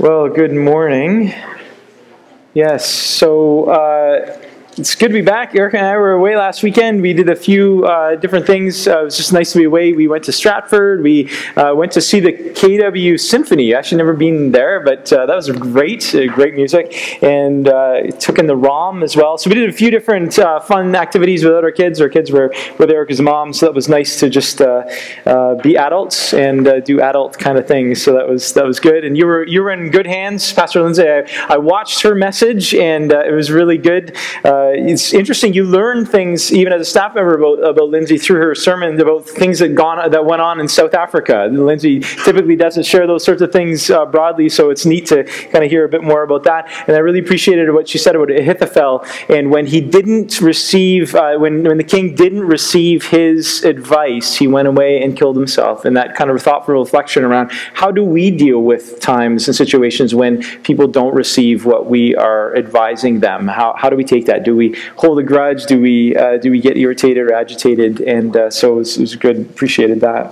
Well, good morning. Yes, so uh, it's good to be back. Erica and I were away last weekend. We did a few uh, different things. Uh, it was just nice to be away. We went to Stratford. We uh, went to see the KW Symphony. Actually, never been there, but uh, that was great. Uh, great music, and uh, took in the ROM as well. So we did a few different fun activities with our kids. Our kids were with Erica's mom, so that was nice to just be adults and do adult kind of things. So that was that was good. And you were you were in good hands, Pastor Lindsay. I, I watched her message, and it was really good. Uh, it's interesting. You learn things even as a staff member about, about Lindsay through her sermon about things that gone that went on in South Africa. Lindsay typically doesn't share those sorts of things uh, broadly, so it's neat to kind of hear a bit more about that. And I really appreciated what she said about Ahithophel and when he didn't receive uh, when when the king didn't receive his advice, he went away and killed himself. And that kind of thoughtful reflection around how do we deal with times and situations when people don't receive what we are advising them? How how do we take that? Do we hold a grudge? Do we uh, do we get irritated or agitated? And uh, so it was, it was, good. Appreciated that.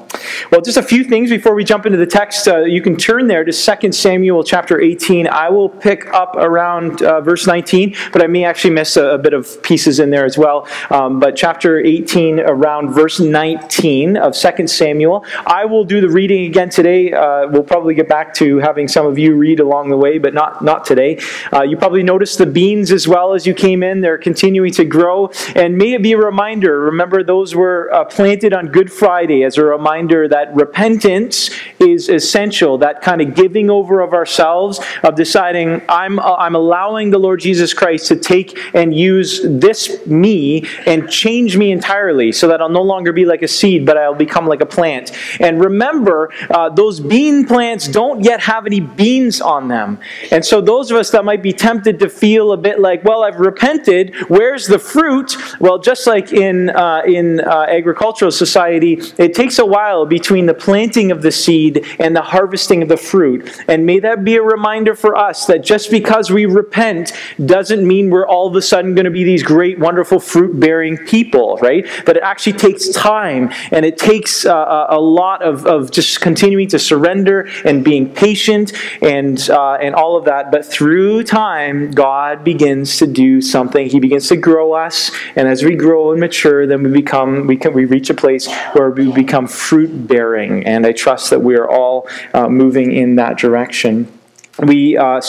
Well, just a few things before we jump into the text. Uh, you can turn there to 2 Samuel chapter 18. I will pick up around uh, verse 19, but I may actually miss a, a, bit of pieces in there as well. Um, but chapter 18 around verse 19 of 2 Samuel. I will do the reading again today. Uh, we'll probably get back to having some of you read along the way, but not not today. Uh, you probably noticed the beans as well as you came in. They're continuing to grow. And may it be a reminder remember, those were uh, planted on Good Friday as a reminder that repentance is essential, that kind of giving over of ourselves, of deciding, I'm, uh, I'm allowing the Lord Jesus Christ to take and use this me and change me entirely so that I'll no longer be like a seed, but I'll become like a plant. And remember, uh, those bean plants don't yet have any beans on them. And so, those of us that might be tempted to feel a bit like, well, I've repented, where's the fruit? Well, just like in, uh, in uh, agricultural society, it takes a while between the planting of the seed and the harvesting of the fruit. And may that be a reminder for us that just because we repent doesn't mean we're all of a sudden going to be these great, wonderful fruit bearing people, right? But it actually takes time and it takes uh, a lot of, of just continuing to surrender and being patient and, uh, and all of that. But through time, God begins to do something. He begins to grow us, and as we grow and mature, then we become we can we reach a place where we become fruit bearing. And I trust that we are all uh, moving in that direction. We uh,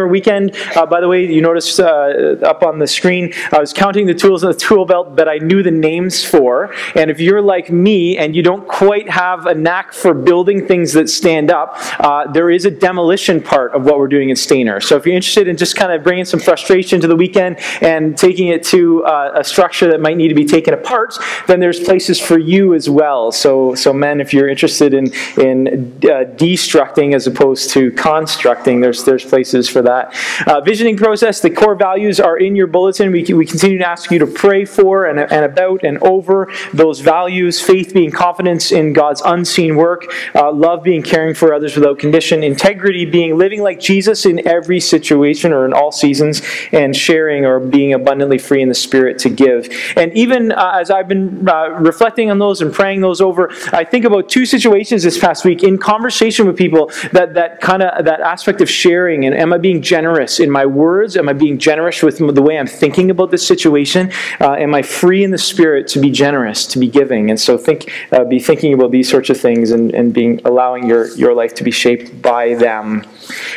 our weekend. Uh, by the way, you notice uh, up on the screen, I was counting the tools in the tool belt that I knew the names for. And if you're like me and you don't quite have a knack for building things that stand up, uh, there is a demolition part of what we're doing in Stayner. So if you're interested in just kind of bringing some frustration to the weekend and taking it to uh, a structure that might need to be taken apart, then there's places for you as well. So, so men, if you're interested in in uh, destructing as opposed to constructing constructing. There's, there's places for that. Uh, visioning process, the core values are in your bulletin. We, we continue to ask you to pray for and, and about and over those values. Faith being confidence in God's unseen work. Uh, love being caring for others without condition. Integrity being living like Jesus in every situation or in all seasons. And sharing or being abundantly free in the spirit to give. And even uh, as I've been uh, reflecting on those and praying those over, I think about two situations this past week in conversation with people that, that kind of, that that aspect of sharing and am I being generous in my words? Am I being generous with the way I'm thinking about this situation? Uh, am I free in the spirit to be generous, to be giving? And so think, uh, be thinking about these sorts of things and, and being allowing your, your life to be shaped by them.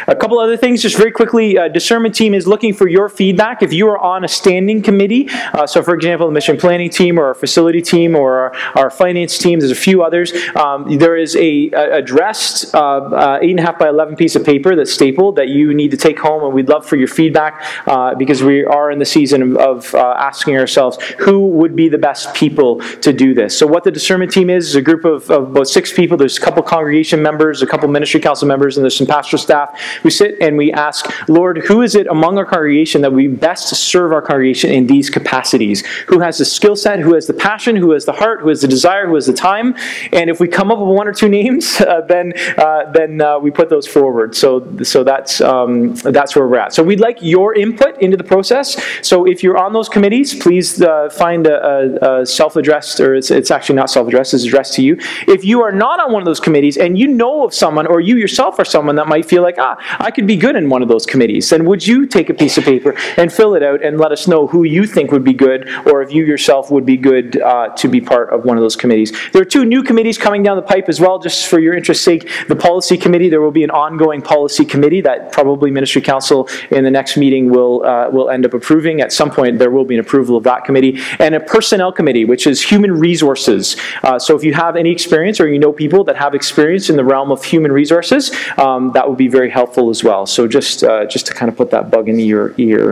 A couple other things, just very quickly. Uh, discernment team is looking for your feedback. If you are on a standing committee, uh, so for example, the mission planning team or our facility team or our, our finance team, there's a few others. Um, there is a, a addressed uh, uh, eight and a half by eleven piece of paper that's stapled that you need to take home, and we'd love for your feedback uh, because we are in the season of, uh, asking ourselves who would be the best people to do this. So what the discernment team is is a group of, of about six people. There's a couple congregation members, a couple ministry council members, and there's some pastoral staff staff, we sit and we ask, Lord, who is it among our congregation that we best serve our congregation in these capacities? Who has the skill set, who has the passion, who has the heart, who has the desire, who has the time? And if we come up with one or two names, uh, then uh, then uh, we put those forward. So so that's um, that's where we're at. So we'd like your input into the process. So if you're on those committees, please uh, find a, a, a self-addressed, or it's, it's actually not self-addressed, it's addressed to you. If you are not on one of those committees and you know of someone, or you yourself are someone that might feel like like, ah, I could be good in one of those committees, then would you take a piece of paper and fill it out and let us know who you think would be good or if you yourself would be good uh, to be part of one of those committees. There are two new committees coming down the pipe as well, just for your interest's sake. The policy committee, there will be an ongoing policy committee that probably Ministry Council in the next meeting will, uh, will end up approving. At some point, there will be an approval of that committee. And a personnel committee, which is human resources. Uh, so if you have any experience or you know people that have experience in the realm of human resources, um, that would be very helpful as well. So just, uh, just to kind of put that bug in your ear.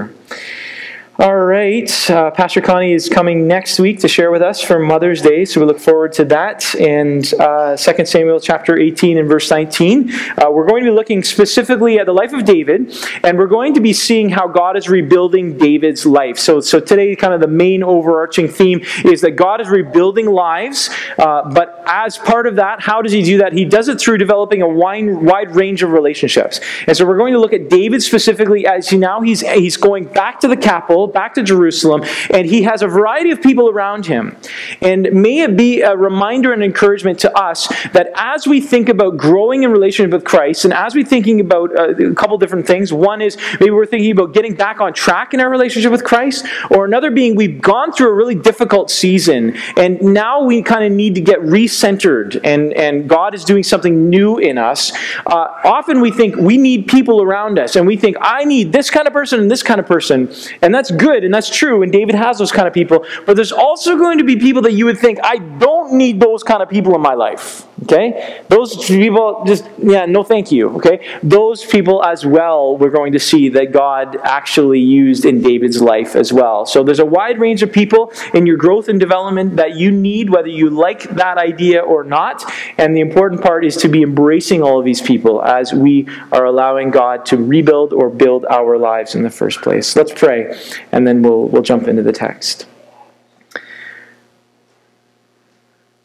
All right, uh, Pastor Connie is coming next week to share with us for Mother's Day, so we look forward to that. And uh, 2 Samuel chapter 18 and verse 19, uh, we're going to be looking specifically at the life of David, and we're going to be seeing how God is rebuilding David's life. So, so today, kind of the main overarching theme is that God is rebuilding lives, uh, but as part of that, how does He do that? He does it through developing a wide, wide range of relationships. And so we're going to look at David specifically as he now he's he's going back to the capital back to Jerusalem, and he has a variety of people around him. And may it be a reminder and encouragement to us that as we think about growing in relationship with Christ, and as we're thinking about uh, a couple different things, one is maybe we're thinking about getting back on track in our relationship with Christ, or another being we've gone through a really difficult season, and now we kind of need to get recentered, and, and God is doing something new in us. Uh, often we think we need people around us, and we think, I need this kind of person and this kind of person, and that's good and that's true, and David has those kind of people. But there's also going to be people that you would think, I don't need those kind of people in my life. Okay? Those people just, yeah, no thank you. Okay? Those people as well, we're going to see that God actually used in David's life as well. So there's a wide range of people in your growth and development that you need, whether you like that idea or not. And the important part is to be embracing all of these people as we are allowing God to rebuild or build our lives in the first place. Let's pray, and then we'll, we'll jump into the text.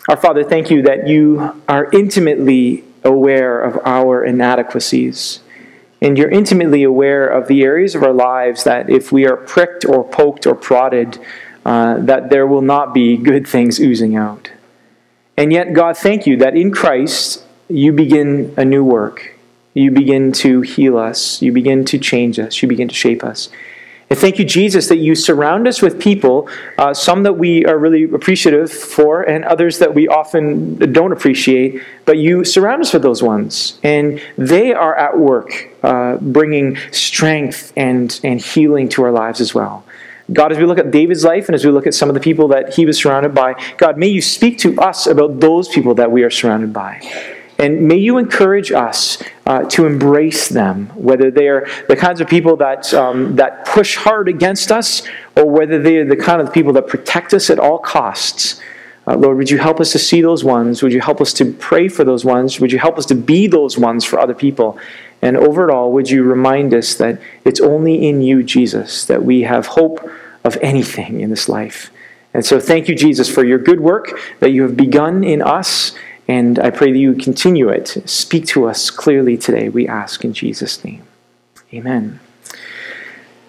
Our Father, thank you that you are intimately aware of our inadequacies. And you're intimately aware of the areas of our lives that if we are pricked or poked or prodded, uh, that there will not be good things oozing out. And yet, God, thank you that in Christ you begin a new work. You begin to heal us. You begin to change us. You begin to shape us. And thank you, Jesus, that you surround us with people, uh, some that we are really appreciative for, and others that we often don't appreciate, but you surround us with those ones. And they are at work, uh, bringing strength and, and healing to our lives as well. God, as we look at David's life and as we look at some of the people that he was surrounded by, God, may you speak to us about those people that we are surrounded by. And may you encourage us uh, to embrace them, whether they are the kinds of people that, um, that push hard against us or whether they are the kind of people that protect us at all costs. Uh, Lord, would you help us to see those ones? Would you help us to pray for those ones? Would you help us to be those ones for other people? And over it all, would you remind us that it's only in you, Jesus, that we have hope of anything in this life? And so thank you, Jesus, for your good work that you have begun in us and I pray that you continue it. Speak to us clearly today, we ask in Jesus' name. Amen.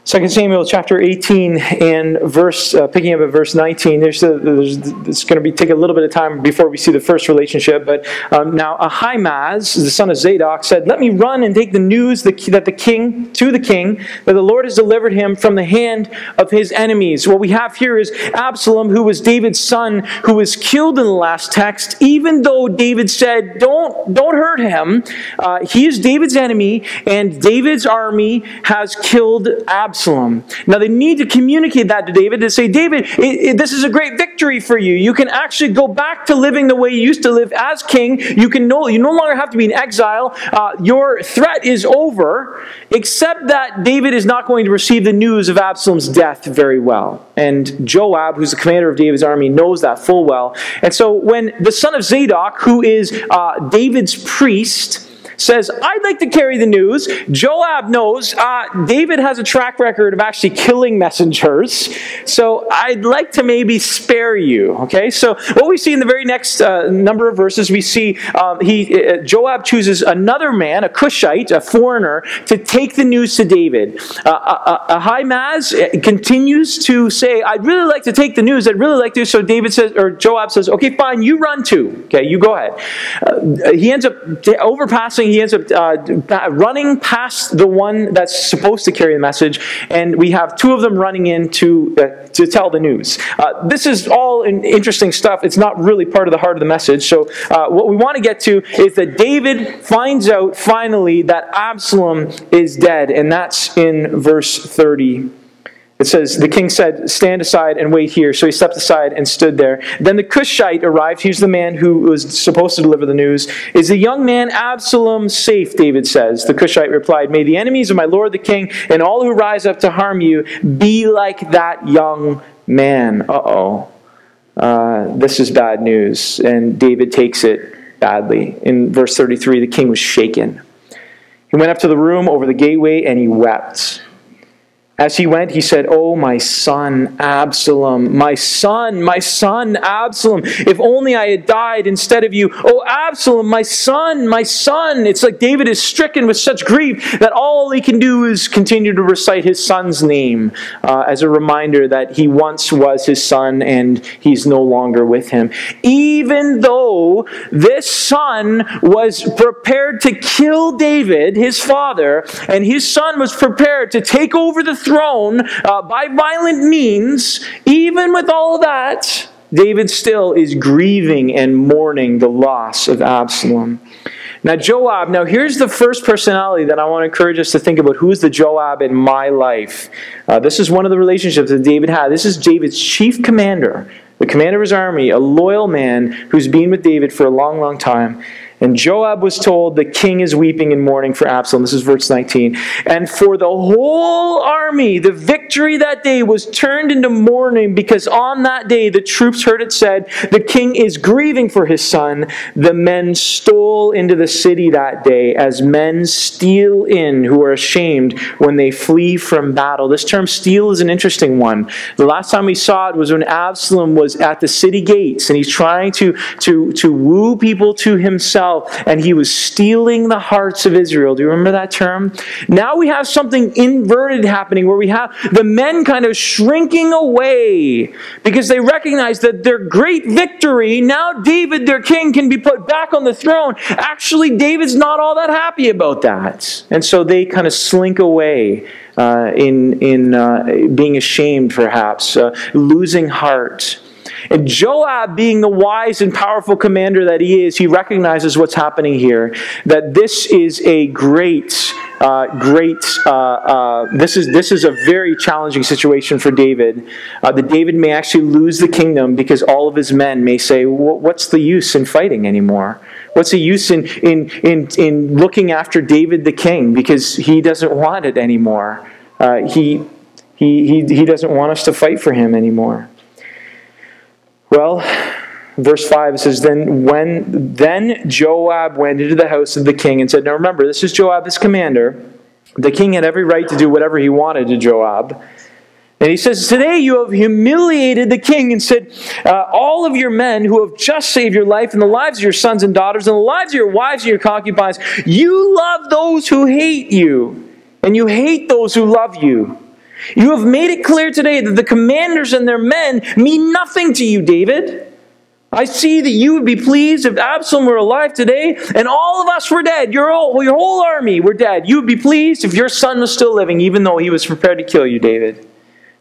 2 Samuel chapter 18 and verse, uh, picking up at verse 19, there's, a, there's it's going to be take a little bit of time before we see the first relationship. But um, now Ahimaaz, the son of Zadok, said, "Let me run and take the news that the king to the king that the Lord has delivered him from the hand of his enemies." What we have here is Absalom, who was David's son, who was killed in the last text. Even though David said, "Don't don't hurt him," uh, he is David's enemy, and David's army has killed Absalom. Absalom. Now they need to communicate that to David to say, David, it, it, this is a great victory for you. You can actually go back to living the way you used to live as king. You can no, you no longer have to be in exile. Uh, your threat is over, except that David is not going to receive the news of Absalom's death very well. And Joab, who's the commander of David's army, knows that full well. And so when the son of Zadok, who is uh, David's priest, says, I'd like to carry the news. Joab knows uh, David has a track record of actually killing messengers, so I'd like to maybe spare you. Okay, so what we see in the very next uh, number of verses, we see um, he uh, Joab chooses another man, a Cushite, a foreigner, to take the news to David. Uh, uh, uh Ahimaaz continues to say, I'd really like to take the news. I'd really like to. So David says, or Joab says, okay, fine, you run too. Okay, you go ahead. He ends up overpassing he ends up uh, running past the one that's supposed to carry the message, and we have two of them running in to, uh, to tell the news. Uh, this is all interesting stuff. It's not really part of the heart of the message. So, uh, what we want to get to is that David finds out finally that Absalom is dead, and that's in verse 30. It says, The king said, Stand aside and wait here. So he stepped aside and stood there. Then the Cushite arrived. He's the man who was supposed to deliver the news. Is the young man Absalom safe? David says. The Cushite replied, May the enemies of my lord the king and all who rise up to harm you be like that young man. Uh oh. Uh, this is bad news. And David takes it badly. In verse 33, the king was shaken. He went up to the room over the gateway and he wept. As he went, he said, Oh, my son, Absalom, my son, my son, Absalom, if only I had died instead of you. Oh, Absalom, my son, my son. It's like David is stricken with such grief that all he can do is continue to recite his son's name uh, as a reminder that he once was his son and he's no longer with him. Even though this son was prepared to kill David, his father, and his son was prepared to take over the throne uh, by violent means, even with all that, David still is grieving and mourning the loss of Absalom. Now, Joab, now here's the first personality that I want to encourage us to think about. Who is the Joab in my life? Uh, this is one of the relationships that David had. This is David's chief commander, the commander of his army, a loyal man who's been with David for a long, long time. And Joab was told, The king is weeping and mourning for Absalom. This is verse 19. And for the whole army, the victory that day was turned into mourning because on that day the troops heard it said, The king is grieving for his son. The men stole into the city that day as men steal in who are ashamed when they flee from battle. This term steal is an interesting one. The last time we saw it was when Absalom was at the city gates and he's trying to, to, to woo people to himself himself and he was stealing the hearts of Israel. Do you remember that term? Now we have something inverted happening where we have the men kind of shrinking away because they recognize that their great victory, now David, their king, can be put back on the throne. Actually, David's not all that happy about that. And so they kind of slink away. Uh, in in uh, being ashamed, perhaps, uh, losing heart. And Joab, being the wise and powerful commander that he is, he recognizes what's happening here. That this is a great, uh, great. Uh, uh, this is this is a very challenging situation for David. Uh, that David may actually lose the kingdom because all of his men may say, "What's the use in fighting anymore? What's the use in in in in looking after David the king because he doesn't want it anymore? Uh, he." He, he, he doesn't want us to fight for him anymore. Well, verse 5 says then when then Joab went into the house of the king and said now remember this is Joab this commander. The king had every right to do whatever he wanted to Joab. And he says today you have humiliated the king and said uh, all of your men who have just saved your life and the lives of your sons and daughters and the lives of your wives and your concubines you love those who hate you and you hate those who love you you have made it clear today that the commanders and their men mean nothing to you, David. I see that you would be pleased if Absalom were alive today and all of us were dead. Your whole, your whole army were dead. You would be pleased if your son was still living, even though he was prepared to kill you, David.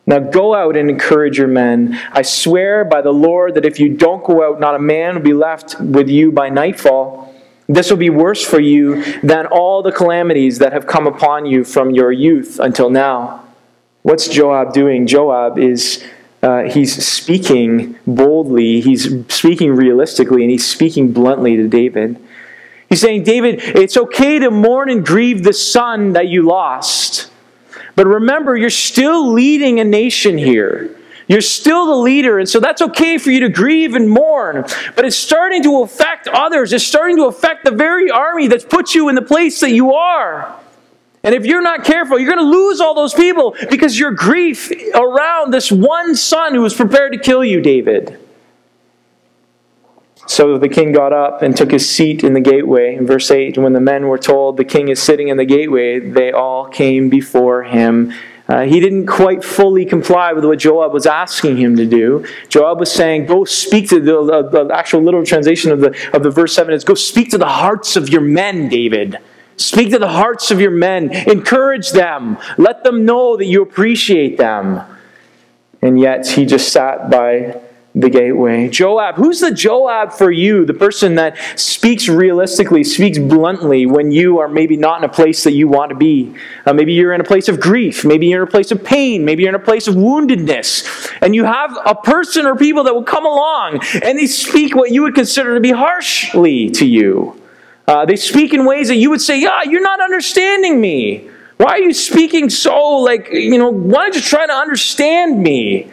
Now go out and encourage your men. I swear by the Lord that if you don't go out, not a man will be left with you by nightfall. This will be worse for you than all the calamities that have come upon you from your youth until now. What's Joab doing? Joab is uh, he's speaking boldly, he's speaking realistically, and he's speaking bluntly to David. He's saying, David, it's okay to mourn and grieve the son that you lost. But remember, you're still leading a nation here. You're still the leader, and so that's okay for you to grieve and mourn. But it's starting to affect others. It's starting to affect the very army that's put you in the place that you are. And if you're not careful, you're going to lose all those people because your grief around this one son who was prepared to kill you, David. So the king got up and took his seat in the gateway. In verse 8, when the men were told the king is sitting in the gateway, they all came before him Uh, he didn't quite fully comply with what Joab was asking him to do. Joab was saying, Go speak to the, the, the actual literal translation of the, of the verse 7 is, Go speak to the hearts of your men, David. Speak to the hearts of your men. Encourage them. Let them know that you appreciate them. And yet he just sat by the gateway. Joab, who's the Joab for you? The person that speaks realistically, speaks bluntly when you are maybe not in a place that you want to be. Uh, maybe you're in a place of grief. Maybe you're in a place of pain. Maybe you're in a place of woundedness. And you have a person or people that will come along and they speak what you would consider to be harshly to you. Uh, they speak in ways that you would say, yeah, you're not understanding me. Why are you speaking so, like, you know, why don't you try to understand me?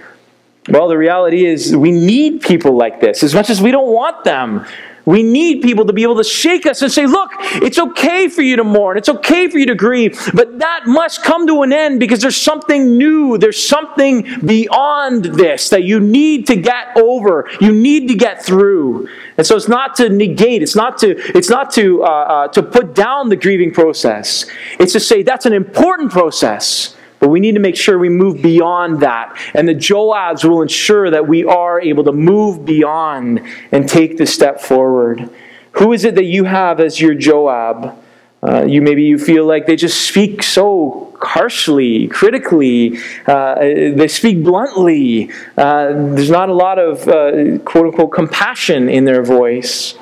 Well, the reality is we need people like this as much as we don't want them. We need people to be able to shake us and say, look, it's okay for you to mourn. It's okay for you to grieve. But that must come to an end because there's something new. There's something beyond this that you need to get over. You need to get through. And so it's not to negate. It's not to, it's not to, uh, uh, to put down the grieving process. It's to say that's an important process. But we need to make sure we move beyond that. And the Joabs will ensure that we are able to move beyond and take the step forward. Who is it that you have as your Joab? Uh, you maybe you feel like they just speak so harshly, critically. Uh, they speak bluntly. Uh, there's not a lot of uh, quote unquote compassion in their voice.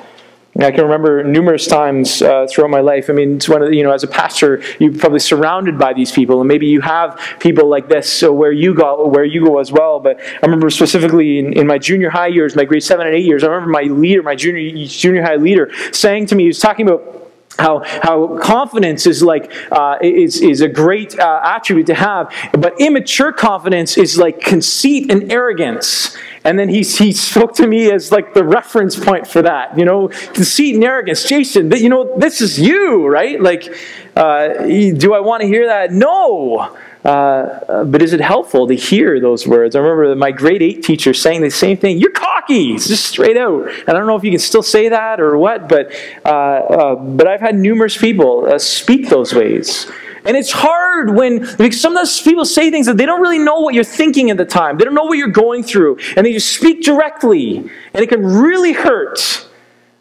I can remember numerous times uh, throughout my life. I mean, it's one of the, you know, as a pastor, you're probably surrounded by these people, and maybe you have people like this so where you go, where you go as well. But I remember specifically in, in my junior high years, my grade seven and eight years, I remember my leader, my junior junior high leader, saying to me, he was talking about how, how confidence is like uh, is, is a great uh, attribute to have but immature confidence is like conceit and arrogance and then he, he spoke to me as like the reference point for that, you know, conceit and arrogance. Jason, you know, this is you, right? Like, uh, do I want to hear that? No. Uh, but is it helpful to hear those words? I remember my grade 8 teacher saying the same thing. You're cocky, it's just straight out. And I don't know if you can still say that or what, but, uh, uh but I've had numerous people uh, speak those ways. And it's hard when because sometimes people say things that they don't really know what you're thinking at the time. They don't know what you're going through. And they just speak directly. And it can really hurt.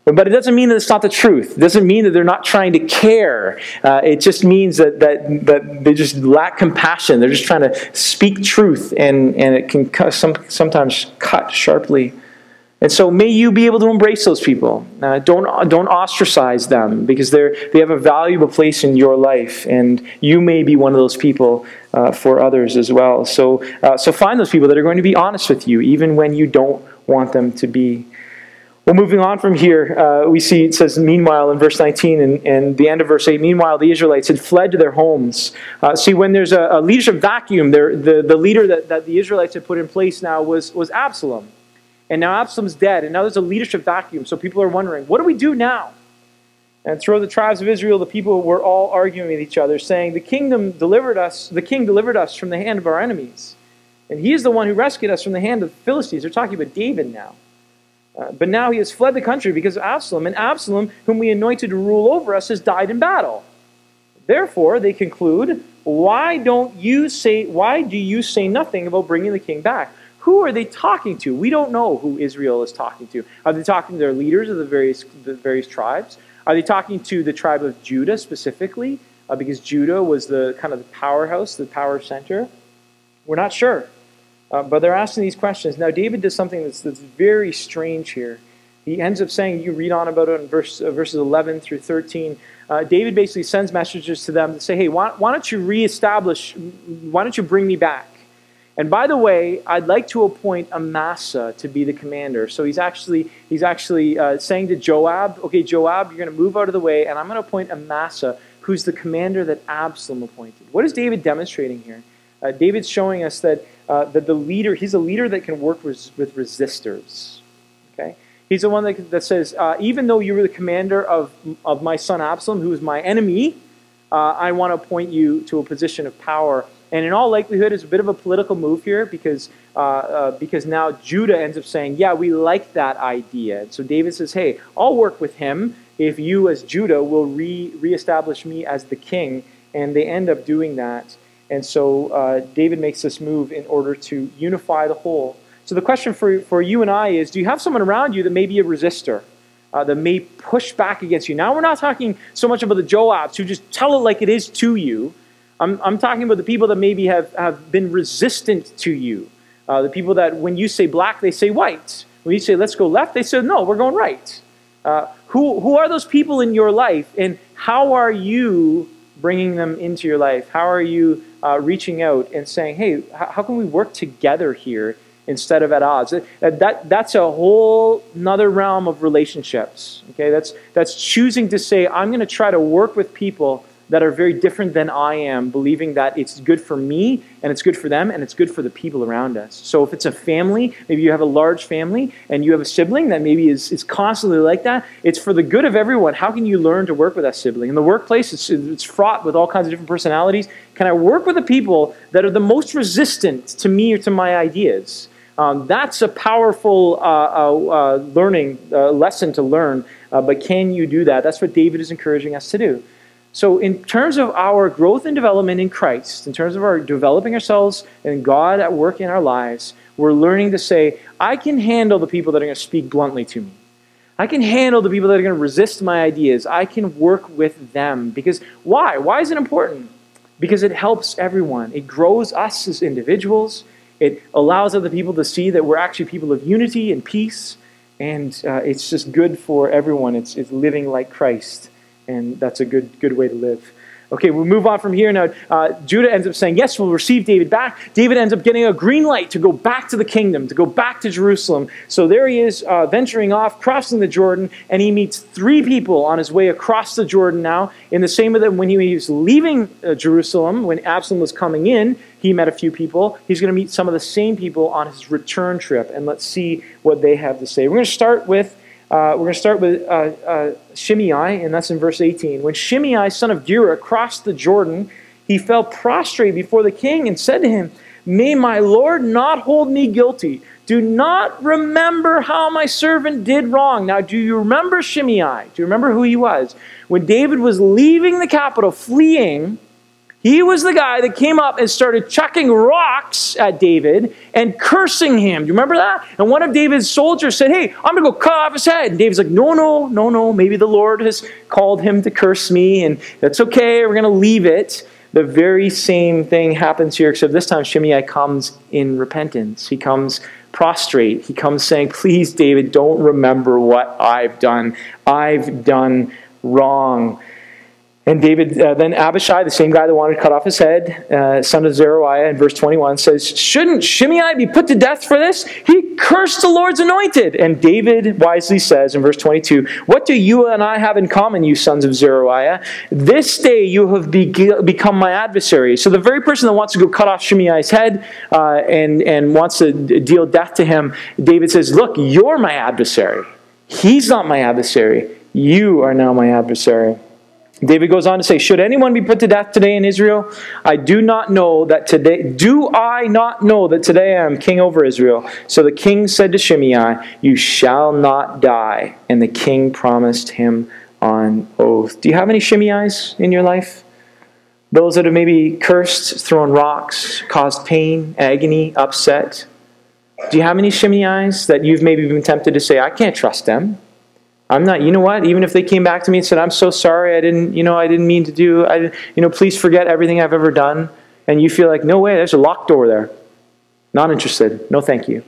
But it doesn't mean that it's not the truth. It doesn't mean that they're not trying to care. Uh, it just means that, that, that they just lack compassion. They're just trying to speak truth, and, and it can some, sometimes cut sharply. And so may you be able to embrace those people. Uh, don't, don't ostracize them because they're, they have a valuable place in your life. And you may be one of those people uh, for others as well. So, uh, so find those people that are going to be honest with you, even when you don't want them to be. Well, moving on from here, uh, we see it says, meanwhile, in verse 19 and, and the end of verse 8, meanwhile, the Israelites had fled to their homes. Uh, see, when there's a, a leadership vacuum, the, the leader that, that the Israelites had put in place now was, was Absalom. And now Absalom's dead, and now there's a leadership vacuum. So people are wondering, what do we do now? And throughout the tribes of Israel, the people were all arguing with each other, saying, The kingdom delivered us, the king delivered us from the hand of our enemies. And he is the one who rescued us from the hand of the Philistines. They're talking about David now. Uh, but now he has fled the country because of Absalom, and Absalom, whom we anointed to rule over us, has died in battle. Therefore, they conclude, why don't you say why do you say nothing about bringing the king back? Who are they talking to? We don't know who Israel is talking to. Are they talking to their leaders of the various, the various tribes? Are they talking to the tribe of Judah specifically? Uh, because Judah was the kind of the powerhouse, the power center? We're not sure. Uh, but they're asking these questions. Now, David does something that's, that's very strange here. He ends up saying, you read on about it in verse, uh, verses 11 through 13. Uh, David basically sends messages to them to say, hey, why, why don't you reestablish, why don't you bring me back? And by the way, I'd like to appoint Amasa to be the commander. So he's actually, he's actually uh, saying to Joab, okay, Joab, you're going to move out of the way, and I'm going to appoint Amasa, who's the commander that Absalom appointed. What is David demonstrating here? Uh, David's showing us that, uh, that the leader, he's a leader that can work with, with resistors. Okay? He's the one that, that says, uh, even though you were the commander of, of my son Absalom, who is my enemy, uh, I want to appoint you to a position of power and in all likelihood, it's a bit of a political move here because, uh, uh, because now Judah ends up saying, yeah, we like that idea. And so David says, hey, I'll work with him if you as Judah will re- reestablish me as the king. And they end up doing that. And so uh, David makes this move in order to unify the whole. So the question for, for you and I is do you have someone around you that may be a resistor? Uh, that may push back against you. Now, we're not talking so much about the Joabs who just tell it like it is to you. I'm, I'm talking about the people that maybe have, have been resistant to you. Uh, the people that when you say black, they say white. When you say let's go left, they say no, we're going right. Uh, who, who are those people in your life, and how are you bringing them into your life? How are you uh, reaching out and saying, hey, how, can we work together here instead of at odds. That, that, that's a whole another realm of relationships. Okay, that's, that's choosing to say, I'm going to try to work with people that are very different than I am, believing that it's good for me and it's good for them and it's good for the people around us. So if it's a family, maybe you have a large family and you have a sibling that maybe is, is constantly like that, it's for the good of everyone. How can you learn to work with that sibling? In the workplace, it's, it's fraught with all kinds of different personalities. Can I work with the people that are the most resistant to me or to my ideas? Um, that's a powerful uh, uh, uh learning uh, lesson to learn, uh, but can you do that? That's what David is encouraging us to do. So, in terms of our growth and development in Christ, in terms of our developing ourselves and God at work in our lives, we're learning to say, I can handle the people that are going to speak bluntly to me. I can handle the people that are going to resist my ideas. I can work with them. Because why? Why is it important? Because it helps everyone. It grows us as individuals. It allows other people to see that we're actually people of unity and peace, and uh, it's just good for everyone. It's, it's living like Christ, and that's a good, good way to live. Okay, we move on from here. Now, uh, Judah ends up saying, Yes, we'll receive David back. David ends up getting a green light to go back to the kingdom, to go back to Jerusalem. So there he is, uh, venturing off, crossing the Jordan, and he meets three people on his way across the Jordan now. In the same way that when he was leaving uh, Jerusalem, when Absalom was coming in, he met a few people. He's going to meet some of the same people on his return trip, and let's see what they have to say. We're going to start with uh, we're going to start with uh, uh, Shimei, and that's in verse 18. When Shimei, son of Gera, crossed the Jordan, he fell prostrate before the king and said to him, May my Lord not hold me guilty. Do not remember how my servant did wrong. Now, do you remember Shimei? Do you remember who he was? When David was leaving the capital, fleeing, he was the guy that came up and started chucking rocks at David and cursing him. Do you remember that? And one of David's soldiers said, Hey, I'm going to go cut off his head. And David's like, No, no, no, no. Maybe the Lord has called him to curse me, and that's okay. We're going to leave it. The very same thing happens here, except this time Shimei comes in repentance. He comes prostrate. He comes saying, Please, David, don't remember what I've done. I've done wrong. And David, uh, then Abishai, the same guy that wanted to cut off his head, uh, son of Zeruiah, in verse 21, says, Shouldn't Shimei be put to death for this? He cursed the Lord's anointed. And David wisely says in verse 22, What do you and I have in common, you sons of Zeruiah? This day you have be- become my adversary. So the very person that wants to go cut off Shimei's head uh, and, and wants to deal death to him, David says, Look, you're my adversary. He's not my adversary. You are now my adversary. David goes on to say, Should anyone be put to death today in Israel? I do not know that today, do I not know that today I am king over Israel? So the king said to Shimei, You shall not die. And the king promised him on oath. Do you have any Shimeis in your life? Those that have maybe cursed, thrown rocks, caused pain, agony, upset? Do you have any Shimeis that you've maybe been tempted to say, I can't trust them? I'm not, you know what? Even if they came back to me and said, I'm so sorry, I didn't, you know, I didn't mean to do, I, you know, please forget everything I've ever done. And you feel like, no way, there's a locked door there. Not interested. No, thank you.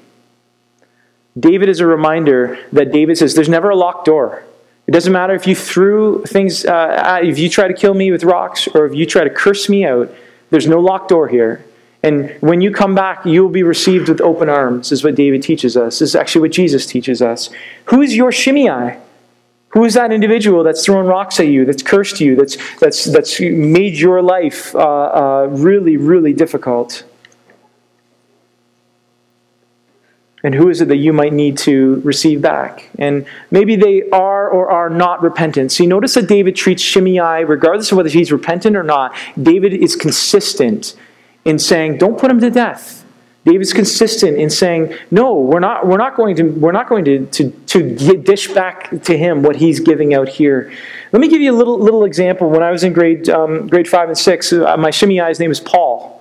David is a reminder that David says, there's never a locked door. It doesn't matter if you threw things, uh, if you try to kill me with rocks or if you try to curse me out, there's no locked door here. And when you come back, you will be received with open arms, is what David teaches us. This is actually what Jesus teaches us. Who is your Shimei? Who is that individual that's thrown rocks at you, that's cursed you, that's, that's, that's made your life uh, uh, really, really difficult? And who is it that you might need to receive back? And maybe they are or are not repentant. So you notice that David treats Shimei, regardless of whether he's repentant or not, David is consistent in saying, don't put him to death. David's consistent in saying, no, we're not, we're not going, to, we're not going to, to, to dish back to him what he's giving out here. Let me give you a little, little example. When I was in grade, um, grade 5 and 6, uh, my Shimei's name is Paul.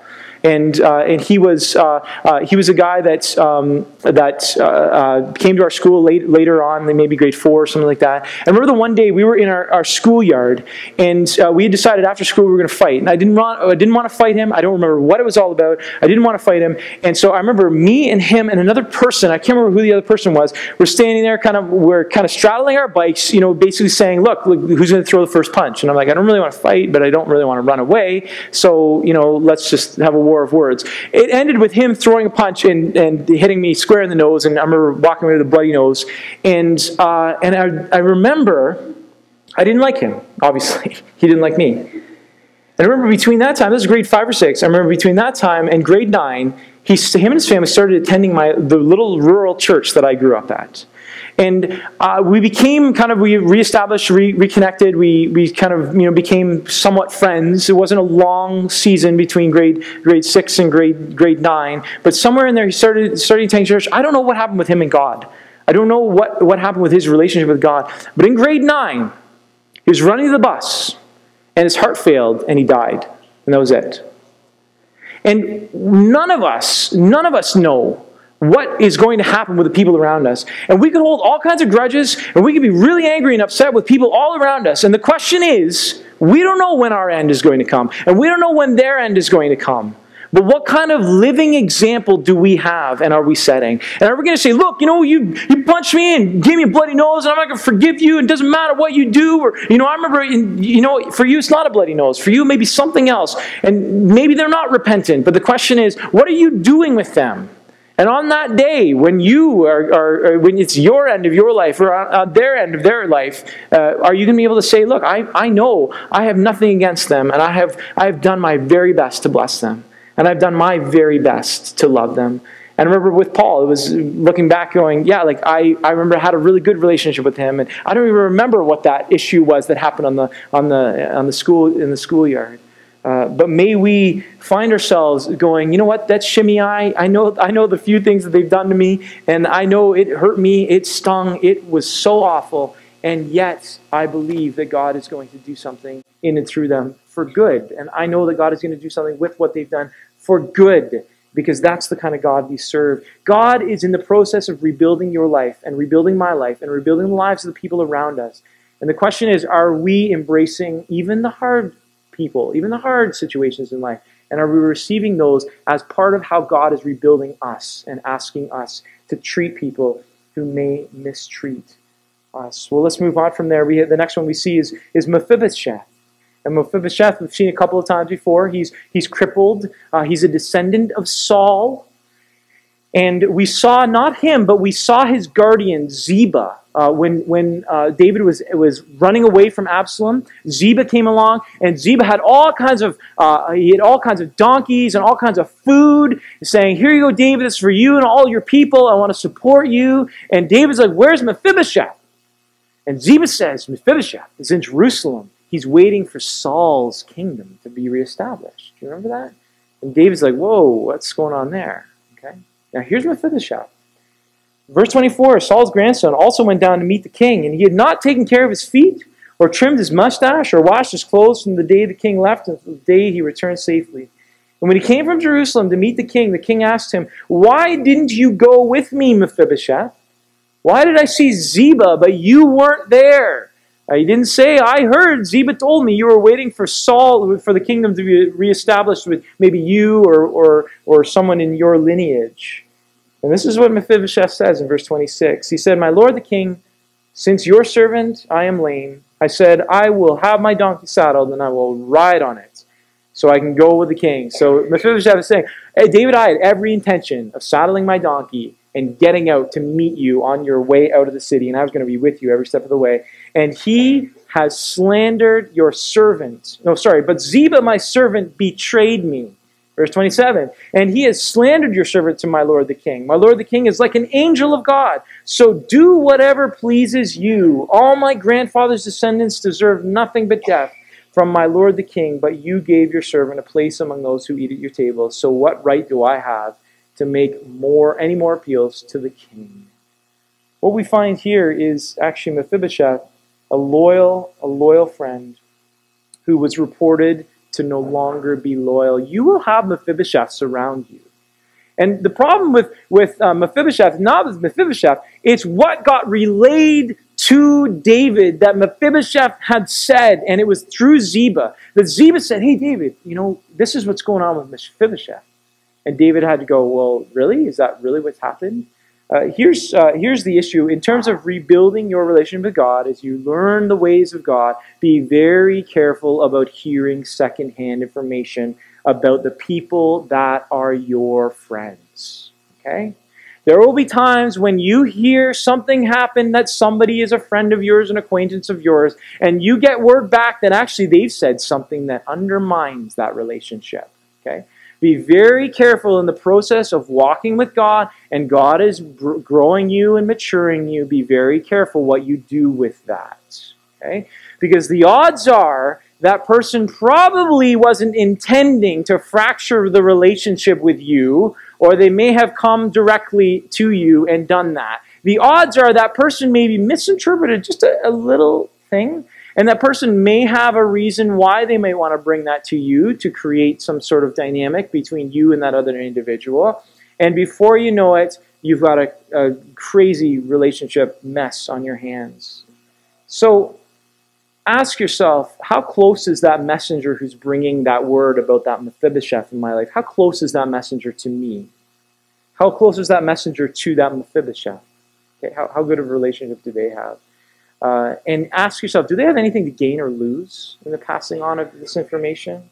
And uh, and he was uh, uh, he was a guy that um, that came to our school late, later on, maybe grade four or something like that. I remember the one day we were in our, our schoolyard, and we had decided after school we were going to fight. And I didn't want I didn't want to fight him. I don't remember what it was all about. I didn't want to fight him, and so I remember me and him and another person. I can't remember who the other person was. We're standing there, kind of we're kind of straddling our bikes, you know, basically saying, "Look, look who's going to throw the first punch?" And I'm like, I don't really want to fight, but I don't really want to run away. So you know, let's just have a war of words. It ended with him throwing a punch and, and hitting me square in the nose, and I remember walking away with a bloody nose. And, uh, and I, I remember I didn't like him, obviously. he didn't like me. And I remember between that time, this is grade five or six, I remember between that time and grade nine, he, him and his family started attending my, the little rural church that I grew up at. And uh, we became kind of, we reestablished, re- reconnected, we, we kind of, you know, became somewhat friends. It wasn't a long season between grade, grade six and grade, grade nine, but somewhere in there he started, started attending church. I don't know what happened with him and God. I don't know what, what happened with his relationship with God. But in grade nine, he was running the bus, and his heart failed, and he died. And that was it. And none of us, none of us know what is going to happen with the people around us. And we can hold all kinds of grudges, and we can be really angry and upset with people all around us. And the question is, we don't know when our end is going to come, and we don't know when their end is going to come. But what kind of living example do we have and are we setting? And are we going to say, look, you know, you, you punched me and gave me a bloody nose and I'm not going to forgive you. It doesn't matter what you do. Or, you know, I remember, you know, for you it's not a bloody nose. For you, maybe something else. And maybe they're not repentant. But the question is, what are you doing with them? And on that day, when you are, are when it's your end of your life or on, their end of their life, uh, are you going to be able to say, "Look, I, I know I have nothing against them, and I have I have done my very best to bless them, and I've done my very best to love them." And I remember with Paul, it was looking back, going, "Yeah, like I, I remember I had a really good relationship with him, and I don't even remember what that issue was that happened on the on the on the school in the schoolyard." Uh, but may we find ourselves going, you know what, that's Shimei. I know, I know the few things that they've done to me, and I know it hurt me, it stung, it was so awful, and yet I believe that God is going to do something in and through them for good. And I know that God is going to do something with what they've done for good, because that's the kind of God we serve. God is in the process of rebuilding your life, and rebuilding my life, and rebuilding the lives of the people around us. And the question is, are we embracing even the hard people, even the hard situations in life? And are we receiving those as part of how God is rebuilding us and asking us to treat people who may mistreat us? Well, let's move on from there. We the next one we see is, is Mephibosheth. And Mephibosheth, we've seen a couple of times before. He's, he's crippled. Uh, he's a descendant of Saul. And we saw not him, but we saw his guardian, Ziba, uh, when when uh, David was was running away from Absalom, Ziba came along, and Ziba had all kinds of uh, he had all kinds of donkeys and all kinds of food, saying, "Here you go, David. This is for you and all your people. I want to support you." And David's like, "Where's Mephibosheth?" And Ziba says, "Mephibosheth is in Jerusalem. He's waiting for Saul's kingdom to be reestablished." Do you remember that? And David's like, "Whoa, what's going on there?" Now here's Mephibosheth. Verse 24 Saul's grandson also went down to meet the king, and he had not taken care of his feet, or trimmed his mustache, or washed his clothes from the day the king left until the day he returned safely. And when he came from Jerusalem to meet the king, the king asked him, Why didn't you go with me, Mephibosheth? Why did I see Ziba, but you weren't there? He didn't say, I heard, Ziba told me you were waiting for Saul, for the kingdom to be reestablished with maybe you or, or, or someone in your lineage. And this is what Mephibosheth says in verse 26. He said, My lord the king, since your servant I am lame, I said, I will have my donkey saddled and I will ride on it so I can go with the king. So Mephibosheth is saying, hey, David, I had every intention of saddling my donkey and getting out to meet you on your way out of the city, and I was going to be with you every step of the way. And he has slandered your servant. No, sorry, but Ziba, my servant, betrayed me. Verse 27 And he has slandered your servant to my lord the king. My lord the king is like an angel of God. So do whatever pleases you. All my grandfather's descendants deserve nothing but death from my lord the king, but you gave your servant a place among those who eat at your table. So what right do I have to make more any more appeals to the king? What we find here is actually Mephibosheth, a loyal, a loyal friend who was reported to no longer be loyal, you will have Mephibosheth surround you. And the problem with, with uh, Mephibosheth, not with Mephibosheth, it's what got relayed to David that Mephibosheth had said, and it was through Ziba. That Ziba said, Hey, David, you know, this is what's going on with Mephibosheth. And David had to go, Well, really? Is that really what's happened? Uh, here's, uh, here's the issue. In terms of rebuilding your relationship with God, as you learn the ways of God, be very careful about hearing secondhand information about the people that are your friends. Okay? There will be times when you hear something happen that somebody is a friend of yours, an acquaintance of yours, and you get word back that actually they've said something that undermines that relationship. Okay? Be very careful in the process of walking with God, and God is growing you and maturing you. Be very careful what you do with that. Okay? Because the odds are that person probably wasn't intending to fracture the relationship with you, or they may have come directly to you and done that. The odds are that person maybe misinterpreted just a, a little thing and that person may have a reason why they may want to bring that to you to create some sort of dynamic between you and that other individual. And before you know it, you've got a, a crazy relationship mess on your hands. So ask yourself, how close is that messenger who's bringing that word about that Mephibosheth in my life? How close is that messenger to me? How close is that messenger to that Mephibosheth? Okay, how, how good of a relationship do they have? Uh, and ask yourself, do they have anything to gain or lose in the passing on of this information?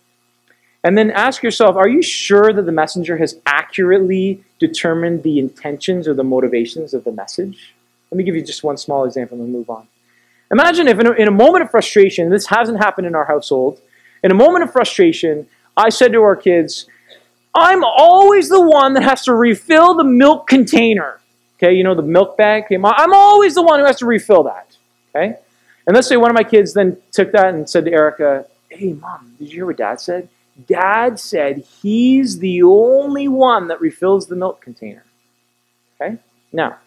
And then ask yourself, are you sure that the messenger has accurately determined the intentions or the motivations of the message? Let me give you just one small example and move on. Imagine if in a, in a moment of frustration, this hasn't happened in our household, in a moment of frustration, I said to our kids, I'm always the one that has to refill the milk container. Okay, you know, the milk bag. Okay, I'm always the one who has to refill that. Okay? And let's say one of my kids then took that and said to Erica, Hey, mom, did you hear what dad said? Dad said he's the only one that refills the milk container. Okay? Now,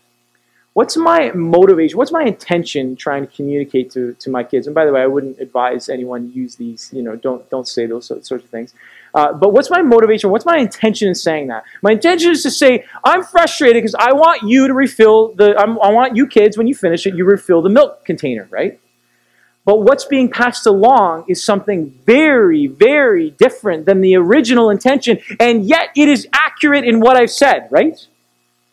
what's my motivation? What's my intention trying to communicate to, to my kids? And by the way, I wouldn't advise anyone use these, you know, don't, don't say those sorts of things. Uh, but what's my motivation? What's my intention in saying that? My intention is to say, I'm frustrated because I want you to refill the, I'm, I want you kids, when you finish it, you refill the milk container, right? But what's being passed along is something very, very different than the original intention, and yet it is accurate in what I've said, right?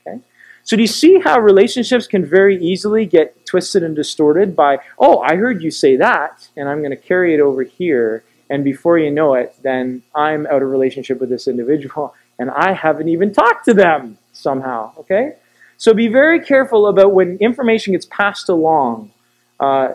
Okay. So do you see how relationships can very easily get twisted and distorted by, oh, I heard you say that, and I'm going to carry it over here and before you know it, then I'm out of relationship with this individual and I haven't even talked to them somehow. Okay? So be very careful about when information gets passed along. Uh,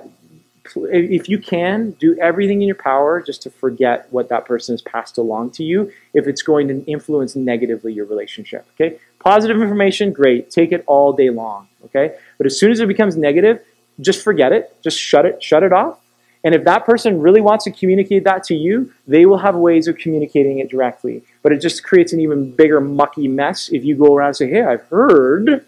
if you can, do everything in your power just to forget what that person has passed along to you if it's going to influence negatively your relationship. Okay? Positive information, great. Take it all day long. Okay? But as soon as it becomes negative, just forget it. Just shut it, shut it off and if that person really wants to communicate that to you, they will have ways of communicating it directly. But it just creates an even bigger mucky mess if you go around and say, hey, I've heard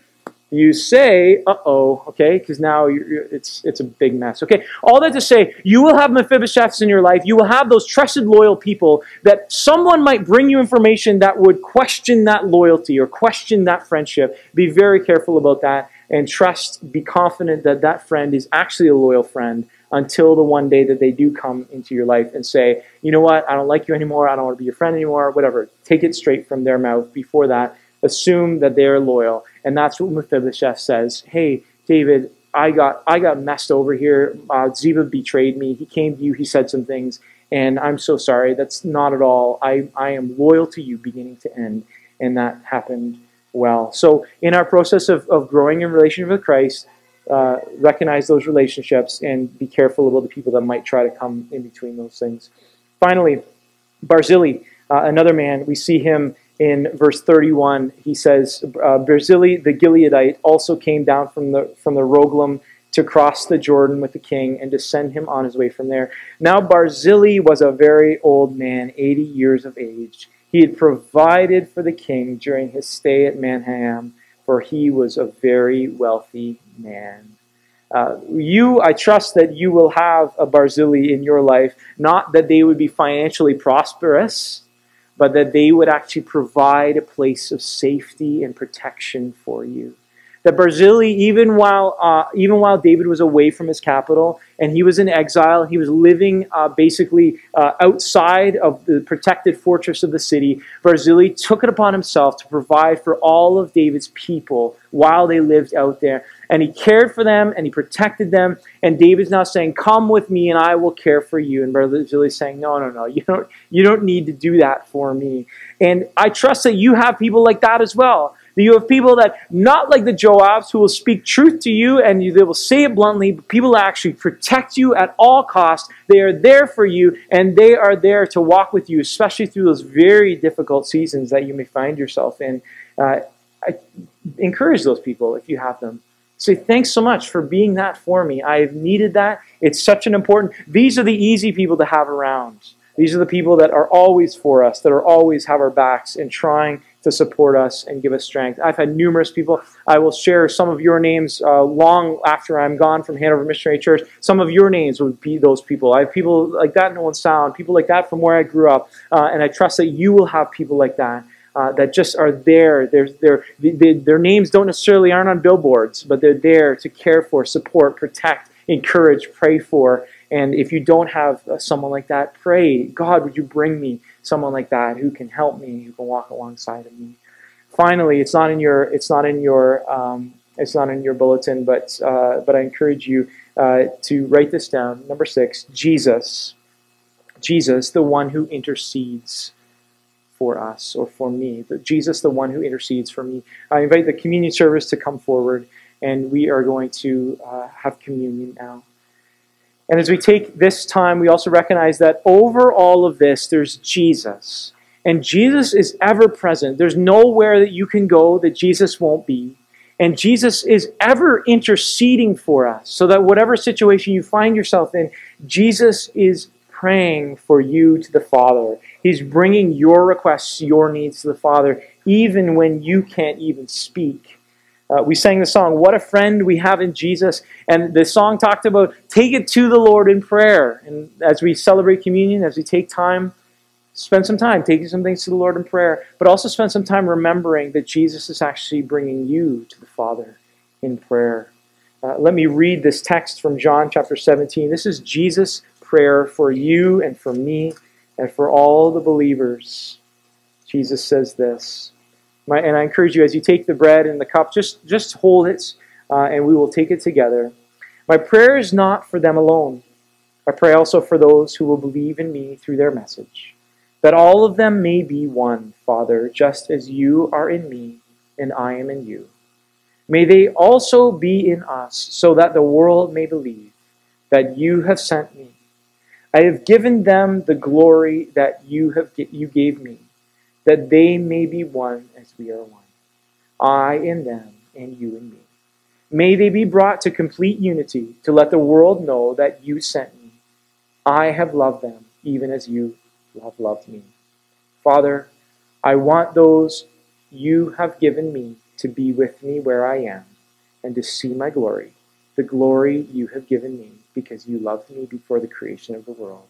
you say, uh-oh, okay, because now you're, you're, it's, it's a big mess. Okay, all that to say, you will have Mephibosheths in your life. You will have those trusted, loyal people that someone might bring you information that would question that loyalty or question that friendship. Be very careful about that and trust, be confident that that friend is actually a loyal friend until the one day that they do come into your life and say, you know what, I don't like you anymore, I don't want to be your friend anymore, whatever. Take it straight from their mouth. Before that, assume that they're loyal. And that's what Mephibosheth says. Hey, David, I got I got messed over here. Uh, Ziba betrayed me. He came to you. He said some things, and I'm so sorry. That's not at all. I I am loyal to you, beginning to end, and that happened well. So in our process of, of growing in relationship with Christ, uh, recognize those relationships and be careful about the people that might try to come in between those things. Finally, Barzillai, uh, another man, we see him in verse 31. He says, uh, Barzillai the Gileadite also came down from the, from the Rogelim to cross the Jordan with the king and to send him on his way from there. Now Barzillai was a very old man, 80 years of age. He had provided for the king during his stay at Mahanaim for he was a very wealthy man. Uh, you, I trust that you will have a Barzillai in your life, not that they would be financially prosperous, but that they would actually provide a place of safety and protection for you that Barzillai, even while uh, even while David was away from his capital and he was in exile, he was living uh, basically uh, outside of the protected fortress of the city. Barzillai took it upon himself to provide for all of David's people while they lived out there, and he cared for them and he protected them. And David's now saying, "Come with me, and I will care for you." And Barzillai is saying, "No, no, no, you don't you don't need to do that for me." And I trust that you have people like that as well you have people that, not like the Joabs, who will speak truth to you and they will say it bluntly, but people that actually protect you at all costs. They are there for you and they are there to walk with you, especially through those very difficult seasons that you may find yourself in. Uh, I encourage those people if you have them. Say, thanks so much for being that for me. I've needed that. It's such an important. These are the easy people to have around. These are the people that are always for us, that are always have our backs and trying to support us and give us strength. I've had numerous people. I will share some of your names uh, long after I'm gone from Hanover Missionary Church. Some of your names would be those people. I have people like that in Owen Sound, people like that from where I grew up, uh, and I trust that you will have people like that. Uh, that just are there. They're, they're, they, their names don't necessarily aren't on billboards, but they're there to care for, support, protect, encourage, pray for. And if you don't have uh, someone like that, pray, God, would you bring me someone like that who can help me, who can walk alongside of me. Finally, it's not in your it's not in your um, it's not in your bulletin, but uh, but I encourage you uh, to write this down. Number six, Jesus, Jesus, the one who intercedes for us or for me. Jesus, the one who intercedes for me. I invite the communion service to come forward, and we are going to uh, have communion now. And as we take this time, we also recognize that over all of this, there's Jesus. And Jesus is ever present. There's nowhere that you can go that Jesus won't be. And Jesus is ever interceding for us so that whatever situation you find yourself in, Jesus is praying for you to the Father. He's bringing your requests, your needs to the Father, even when you can't even speak. Uh, we sang the song, What a Friend We Have in Jesus. And the song talked about take it to the Lord in prayer. And as we celebrate communion, as we take time, spend some time taking some things to the Lord in prayer, but also spend some time remembering that Jesus is actually bringing you to the Father in prayer. Uh, let me read this text from John chapter 17. This is Jesus' prayer for you and for me and for all the believers. Jesus says this. My, and I encourage you as you take the bread and the cup, just, just hold it uh, and we will take it together. My prayer is not for them alone. I pray also for those who will believe in me through their message, that all of them may be one, Father, just as you are in me and I am in you. May they also be in us, so that the world may believe that you have sent me. I have given them the glory that you have you gave me that they may be one as we are one. I in them, and you in me. May they be brought to complete unity to let the world know that you sent me. I have loved them, even as you have loved me. Father, I want those you have given me to be with me where I am and to see my glory, the glory you have given me because you loved me before the creation of the world.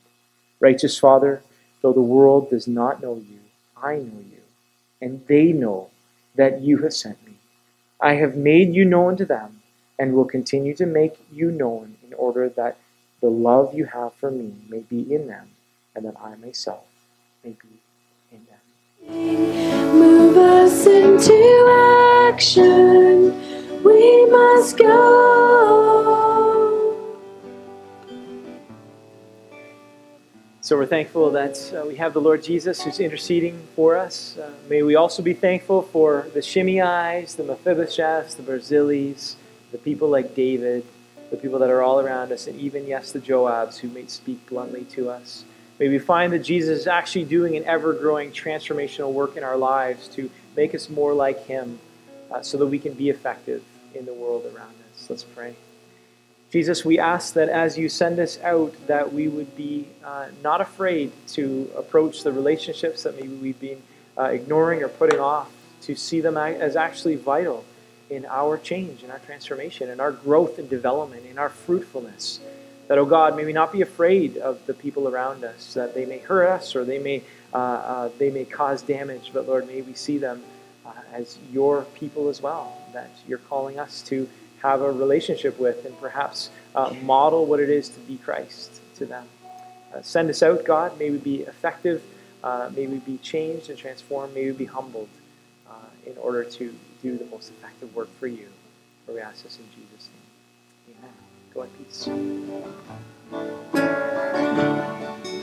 Righteous Father, though the world does not know you, I know you, and they know that you have sent me. I have made you known to them, and will continue to make you known in order that the love you have for me may be in them, and that I myself may be in them. Move us into action. We must go. So we're thankful that uh, we have the Lord Jesus who's interceding for us. Uh, may we also be thankful for the Shimei's, the Mephibosheths, the Barzillais, the people like David, the people that are all around us, and even, yes, the Joabs who may speak bluntly to us. May we find that Jesus is actually doing an ever growing transformational work in our lives to make us more like Him uh, so that we can be effective in the world around us. Let's pray. Jesus, we ask that as you send us out, that we would be uh, not afraid to approach the relationships that maybe we've been uh, ignoring or putting off, to see them as actually vital, in our change, in our transformation, in our growth and development, in our fruitfulness. That, oh God, may we not be afraid of the people around us, that they may hurt us or they may, uh, uh, they may cause damage, but Lord, may we see them uh, as your people as well, that you're calling us to have a relationship with and perhaps uh, model what it is to be Christ to them. Uh, send us out, God. May we be effective. Uh, may we be changed and transformed. May we be humbled in order to do the most effective work for you. For we ask this in Jesus' name. Amen. Go in peace.